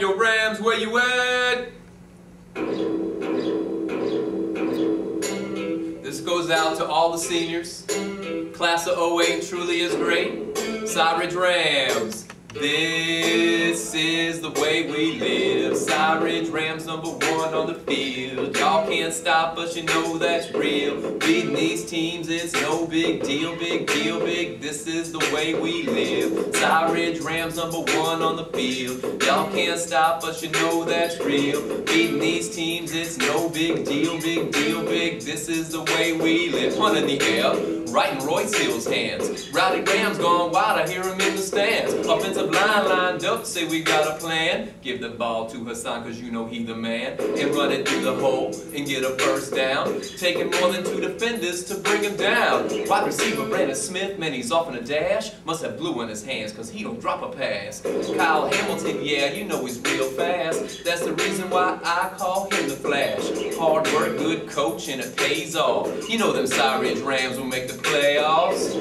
Your Rams, where you at? This goes out to all the seniors. Class of 08 truly is great. Cy Rams. This is the way we live. Cy Rams number one on the field. Y'all can't stop us, you know that's real. Beating these teams, it's no big deal, big deal, big. This is the way we live. Cy Rams number one on the field. Y'all can't stop us, you know that's real. Beating these teams, it's no big deal, big deal, big. This is the way we live. One in the air, right in Royce Hill's hands. Rowdy Rams gone wild, I hear him in the stands. Offensive offensive line lined up, say we got a plan. Give the ball to Hassan, cause you know he the man. And run it through the hole and get a first down. Taking more than two defenders to bring him down. Wide receiver Brandon Smith, man, he's off in a dash. Must have blue in his hands, cause he don't drop a pass. Kyle Hamilton, yeah, you know he's real fast. That's the reason why I call him the Flash. Good coach, and it pays off. You know them Ridge Rams will make the playoffs.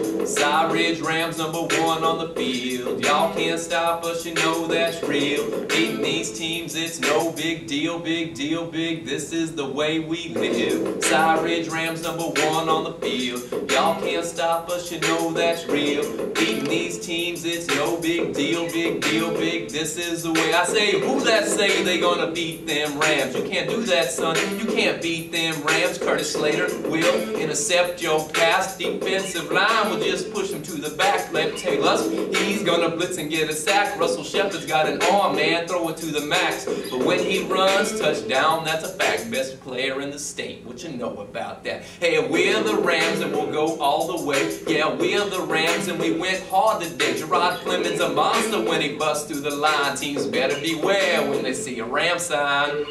Ridge Rams number one on the field. Y'all can't stop us, you know that's real. Beating these teams, it's no big deal, big deal, big. This is the way we live. Ridge Rams number one on the field. Y'all can't stop us, you know that's real. Beating these teams, it's no big deal, big deal, big. This is the way I say. Who that say they gonna beat them Rams? You can't do that, son. You can't beat them Rams. Curtis Slater will intercept your pass. Defensive line will just push him to the back. Let Taylor, he's gonna blitz and get a sack. Russell Shepard's got an arm, man, throw it to the max. But when he runs, touchdown, that's a fact. Best player in the state, what you know about that? Hey, we're the Rams and we'll go all the way. Yeah, we're the Rams and we went hard today. Jerrod Fleming's a monster when he busts through the line. Teams better beware when they see a Ram sign.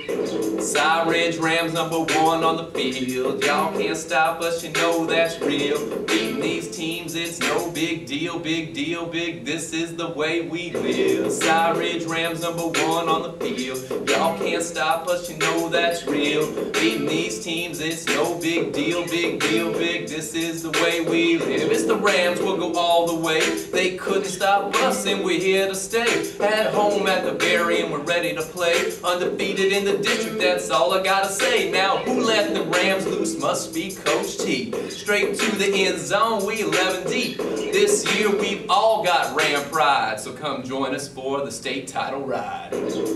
Cy Ridge Rams number one on the field. Y'all can't stop us, you know that's real. Beating these teams, it's no big deal, big deal, big. This is the way we live. Cy Ridge Rams number one on the field. Y'all can't stop us, you know that's real. Beating these teams, it's no big deal, big deal, big. This is the way we live. It's the Rams, we'll go all the way. They couldn't stop us, and we're here to stay. At home at the Berry, and we're ready to play. Undefeated in the district, that's all I gotta say. Now, who let the Rams loose must be Coach T. Straight to the end zone, we 11 deep. This year, we've all got Ram pride. So come join us for the state title ride.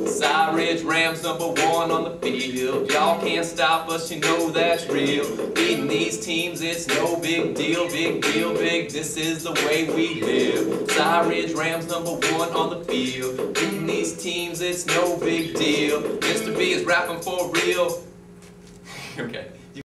Cy Ridge Rams number one on the field. Y'all can't stop us, you know that's real. Beating these teams, it's no big deal, big deal, big. This is the way we live. Cy Ridge Rams number one on the field. Beating these teams, it's no big deal. Mr. B is rapping for real. okay.